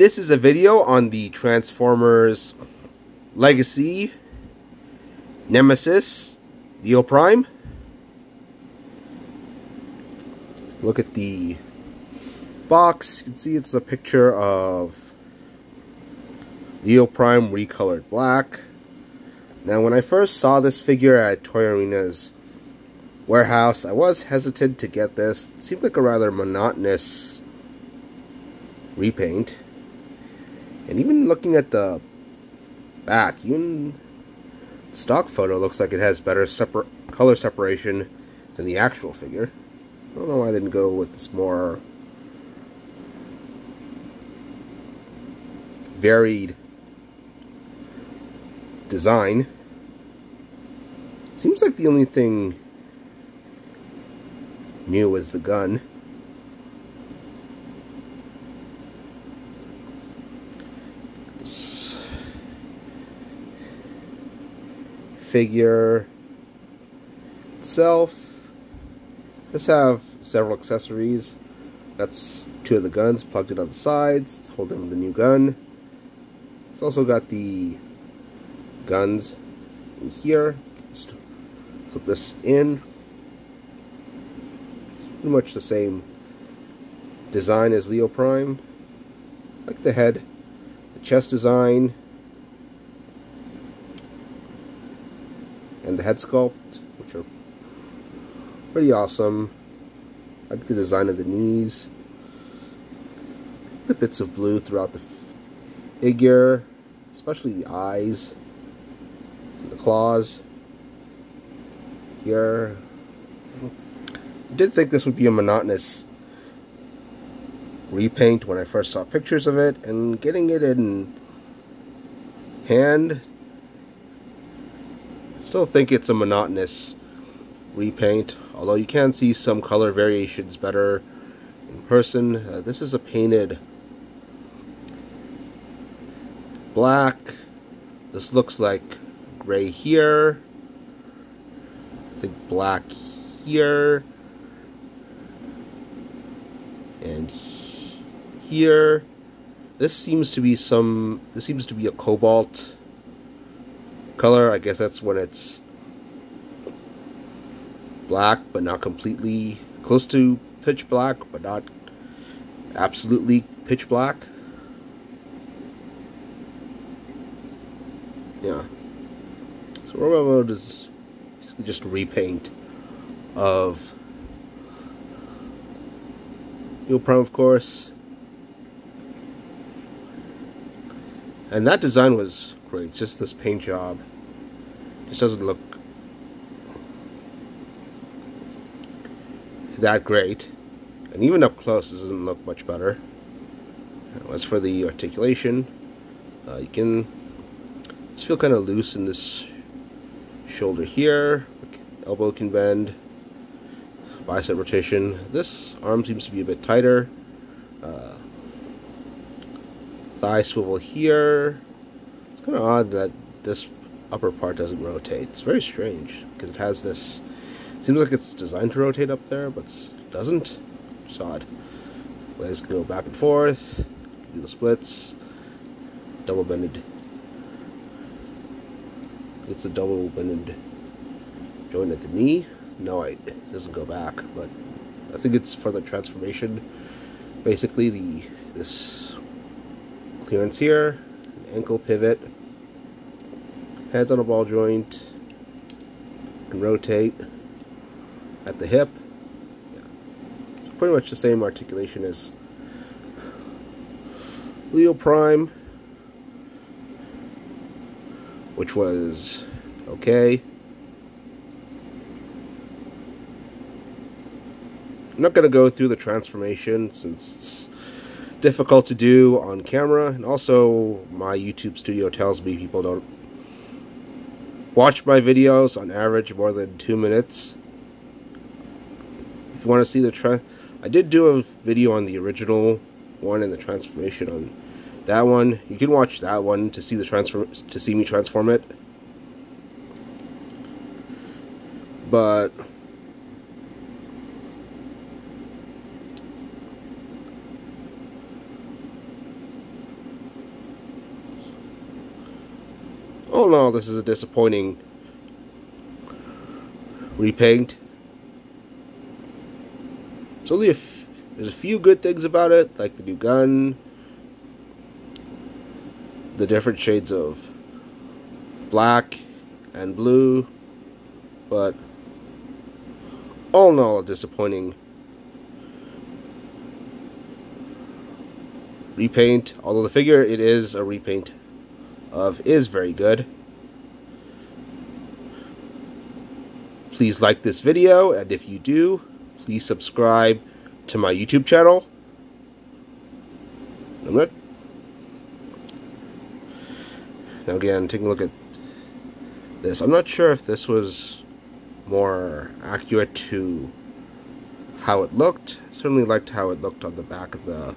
This is a video on the Transformers Legacy Nemesis Leo Prime. Look at the box. You can see it's a picture of Leo Prime recolored black. Now when I first saw this figure at Toy Arena's warehouse, I was hesitant to get this. It seemed like a rather monotonous repaint. And even looking at the back, even stock photo looks like it has better separ color separation than the actual figure. I don't know why I didn't go with this more varied design. Seems like the only thing new is the gun. Figure itself. This have several accessories. That's two of the guns plugged in on the sides. It's holding the new gun. It's also got the guns in here. Just flip this in. It's pretty much the same design as Leo Prime. like the head, chest design, and the head sculpt, which are pretty awesome. I like the design of the knees, the bits of blue throughout the figure, especially the eyes the claws here. I did think this would be a monotonous repaint when I first saw pictures of it, and getting it in hand, I still think it's a monotonous repaint, although you can see some color variations better in person. Uh, this is a painted black. This looks like gray here. I think black here. And here. This seems to be some, this seems to be a cobalt color. I guess that's when it's black, but not completely close to pitch black, but not absolutely pitch black. Yeah. So Robo Mode is just a repaint of Leo Prime, of course. And that design was great. It's just this paint job. Just doesn't look that great. And even up close, it doesn't look much better. As for the articulation, uh, you can just feel kind of loose in this shoulder here. Elbow can bend. Bicep rotation. This arm seems to be a bit tighter. Uh, thigh swivel here. It's kind of odd that this upper part doesn't rotate. It's very strange because it has this. Seems like it's designed to rotate up there, but it doesn't. It's odd. Legs can go back and forth. Do the splits. Double bended it's a double bended joint at the knee. No, it doesn't go back, but I think it's for the transformation. Basically, the this clearance here, ankle pivot, heads on a ball joint, and rotate at the hip. Yeah. So pretty much the same articulation as Leo Prime which was okay. I'm not going to go through the transformation since difficult to do on camera and also my YouTube studio tells me people don't watch my videos on average more than two minutes. If you want to see the tra I did do a video on the original one and the transformation on that one, you can watch that one to see the transfer to see me transform it. But Oh no, this is a disappointing repaint. There's only a f- there's a few good things about it, like the new gun, the different shades of black and blue, but all in all, a disappointing repaint. Although the figure it is a repaint of is very good. Please like this video, and if you do, please subscribe to my YouTube channel. I'm. Now again, taking a look at this. I'm not sure if this was more accurate to how it looked. Certainly liked how it looked on the back of the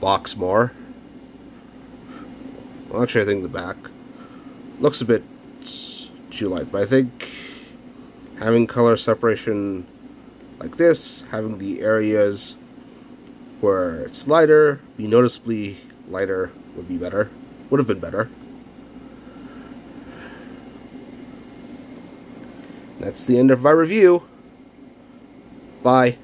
box more. Well, actually, I think the back looks a bit too light, but I think having color separation like this, having the areas where it's lighter, be noticeably lighter would be better. Would have been better. That's the end of my review. Bye.